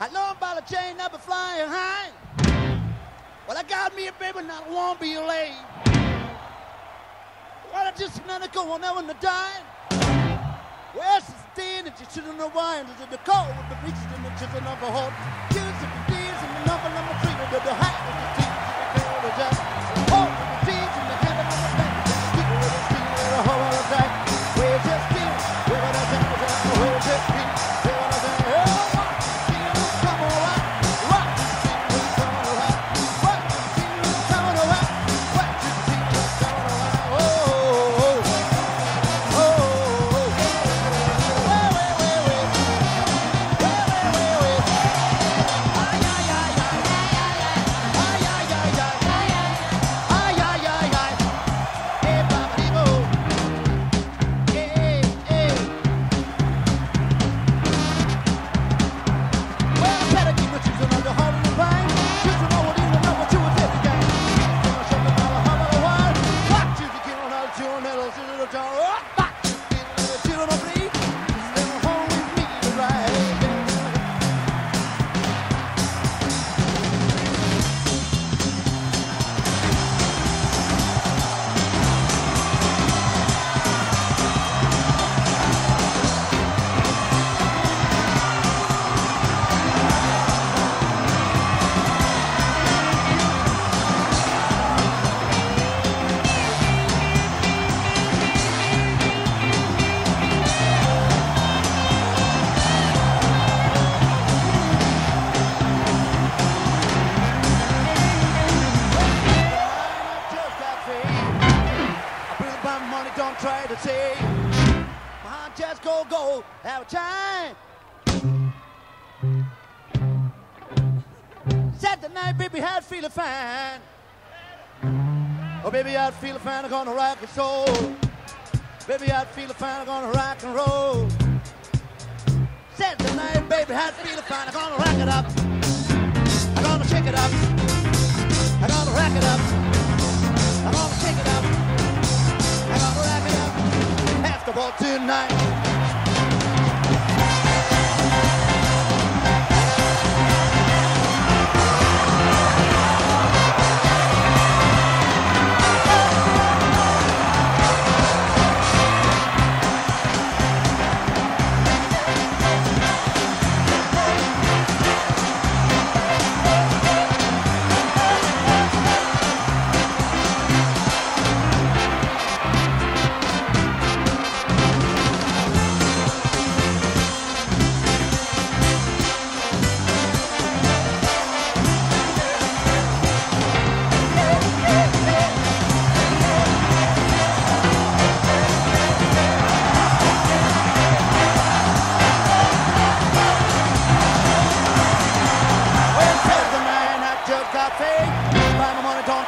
I know about a chain and flying high. Well, I got me a baby, I won't be late. Well, I just another go on now in the dime. Well, the day that you shouldn't know why, and the call with the reaches and the children of a heart. Just go, go, have a time. Saturday night, baby, had feeling fine. Oh, baby, I'd feel fine, I'm gonna rock and soul. Baby, I'd feel fine, I'm gonna rock and roll. Saturday night, baby, had feeling fine, I'm gonna rock it up. I'm gonna shake it up. I'm gonna rack it up. I'm gonna shake it up. I'm gonna rack it up. Basketball tonight.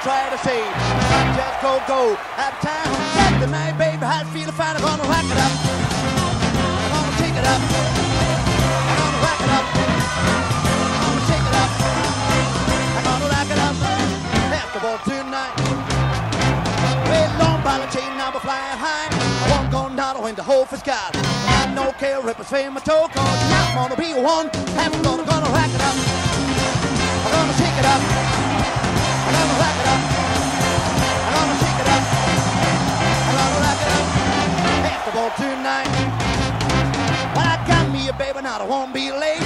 Try to save. I just go, go. Have time on Saturday night, baby. How you feel fine? I'm gonna rack it up. I'm gonna take it up. I'm gonna rack it up. I'm gonna shake it up. I'm gonna rack it up. Basketball tonight. Way long the chain, I'm a flying high. I won't go down when the whole is got. I no care if it's fame or toe, cause I'm gonna be one. I'm gonna, gonna rack it up. I'm gonna shake it up. Tonight. Well, I got me a baby, now I won't be late.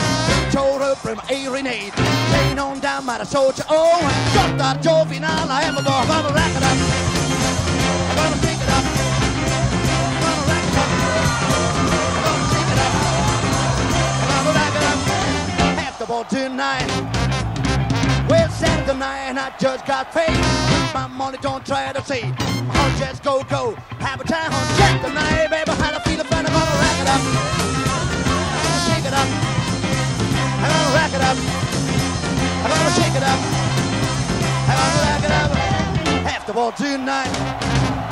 Told her from a grenade. Chain on down by the soldier. Oh, and jumped out Jovian. I am a dog. I'm gonna rack it up. I'm gonna shake it up. I'm gonna rack it up. I'm gonna shake it up. I'm gonna rack it up. Basketball tonight. Well, Saturday night, I just got paid. My money, don't try to see. I'll oh, just go, go. Have a time on Saturday night, baby. How I feel a fan, I'm gonna rack it up. Shake it up. I'm gonna rack it up. I'm gonna shake it up. I'm gonna rack it up. After all tonight.